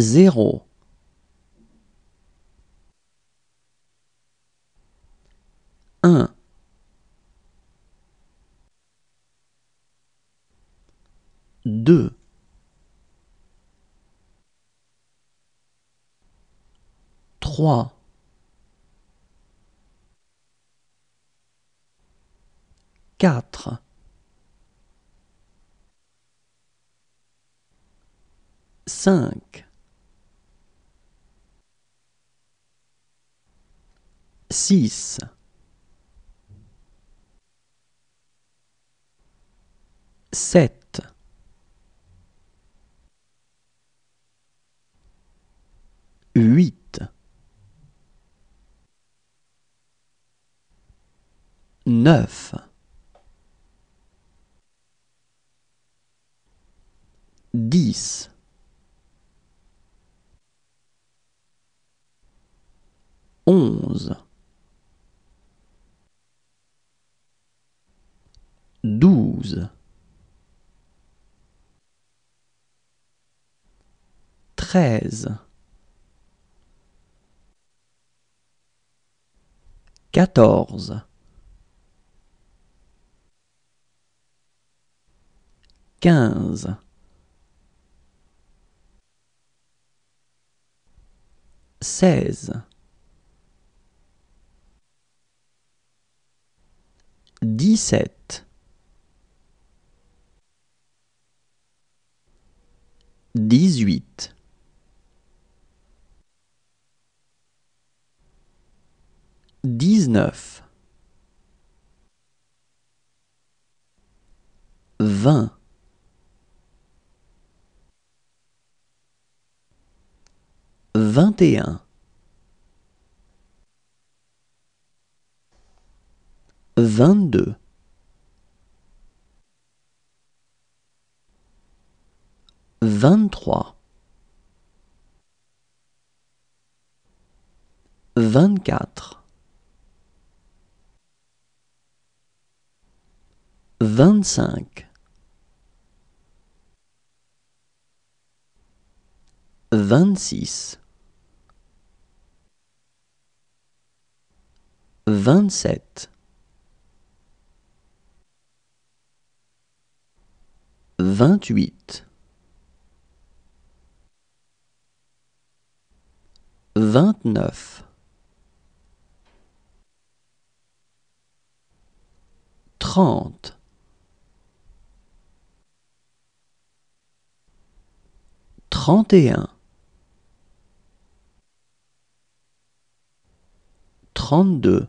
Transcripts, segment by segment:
zéro. Un. Deux. Trois. Quatre. Cinq six. Sept. Huit. Neuf. Dix. Onze treize. Quatorze. Quinze. Seize. Dix-sept dix-huit. Dix-neuf. Vingt. Vingt et un. Vingt-deux vingt-trois. vingt-quatre. vingt-cinq. vingt-six. vingt-sept. vingt-huit vingt-neuf. Trente. Trente et un trente-deux.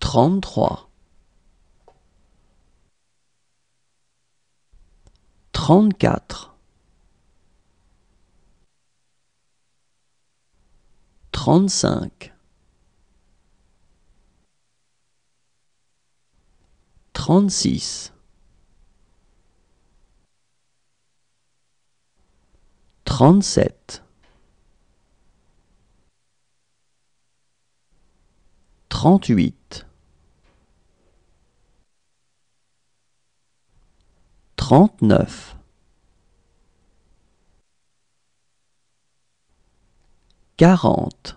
Trente-trois. Trente-quatre trente-cinq. trente-six. trente-sept. trente-huit. trente-neuf. quarante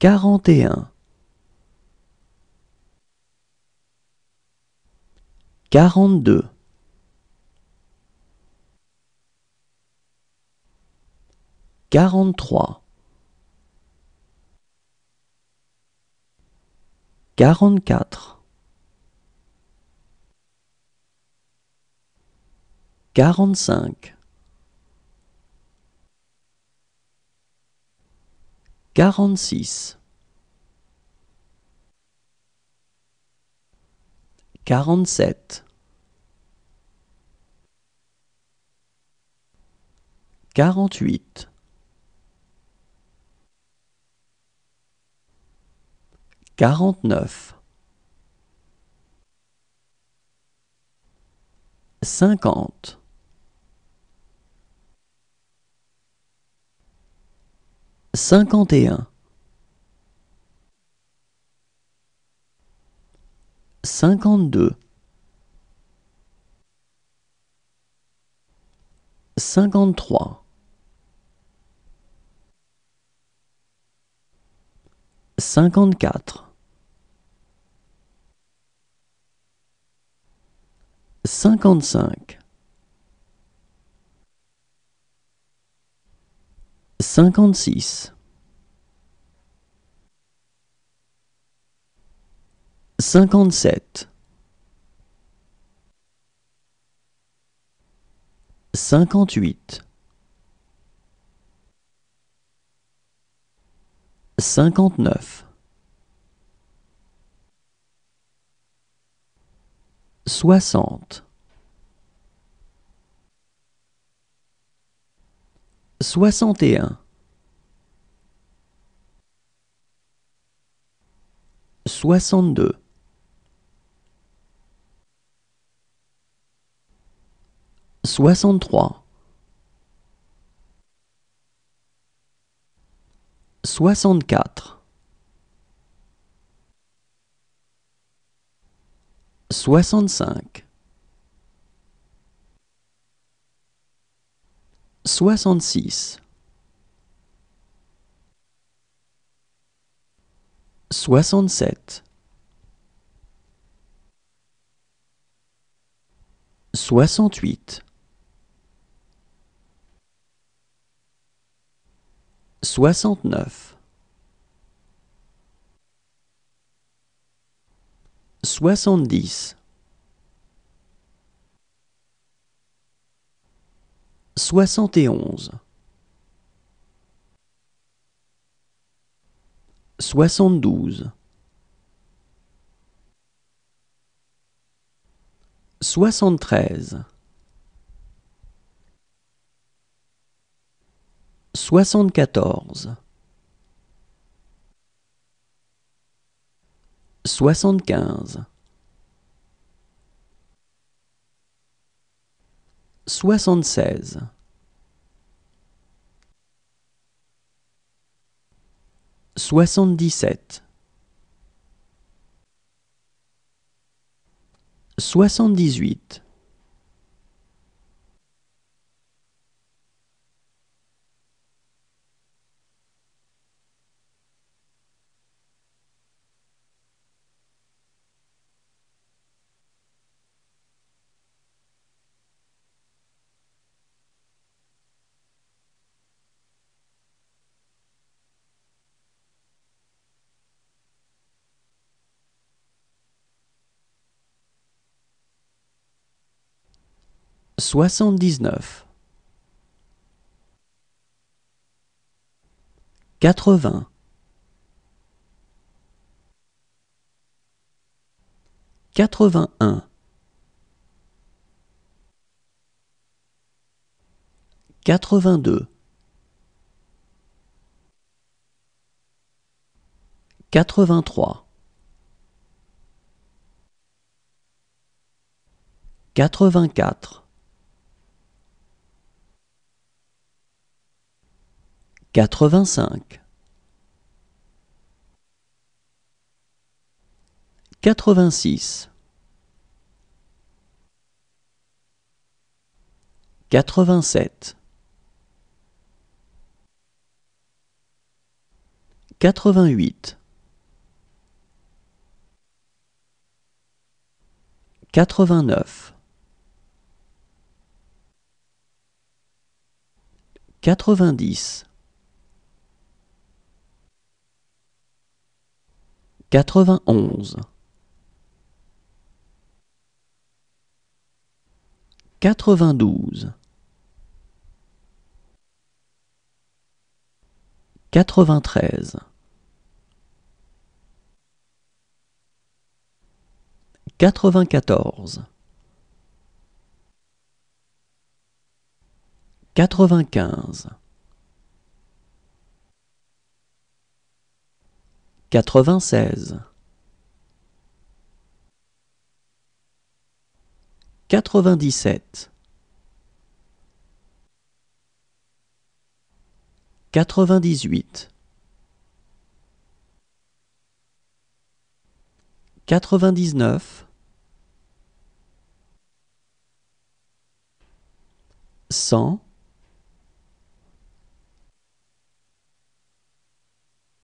quarante et un. quarante-deux. quarante-trois. quarante-quatre. quarante-cinq quarante-six. quarante-sept. quarante-huit. quarante-neuf. cinquante cinquante et un. cinquante-deux, cinquante-trois, cinquante-quatre, cinquante-cinq, cinquante-six, cinquante-sept, cinquante-huit, cinquante-neuf, soixante, soixante et un, soixante-deux, soixante-trois, soixante-quatre, soixante-cinq, soixante-six, soixante-sept, soixante-huit, soixante-neuf, soixante-dix, soixante et onze, soixante-douze, soixante-treize, soixante-quatorze, soixante-quinze, soixante-seize, soixante-dix-sept, soixante-dix-huit, soixante-dix-neuf, quatre-vingts, quatre-vingt-un, quatre-vingt-deux, quatre-vingt-trois, quatre-vingt-quatre, quatre-vingt-cinq, quatre-vingt-six, quatre-vingt-sept, quatre-vingt-huit, quatre-vingt-neuf, quatre-vingt-dix, quatre-vingt-onze, quatre-vingt-douze, quatre-vingt-treize, quatre-vingt-quatorze, quatre-vingt-quinze, quatre-vingt-seize, quatre-vingt-dix-sept, quatre-vingt-dix-huit, quatre-vingt-dix-neuf, cent,